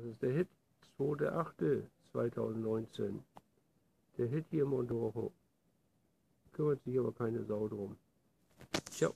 Das ist der Hit, 2.8.2019. Der Hit hier im Montoro. Kümmert sich aber keine Sau drum. Ciao.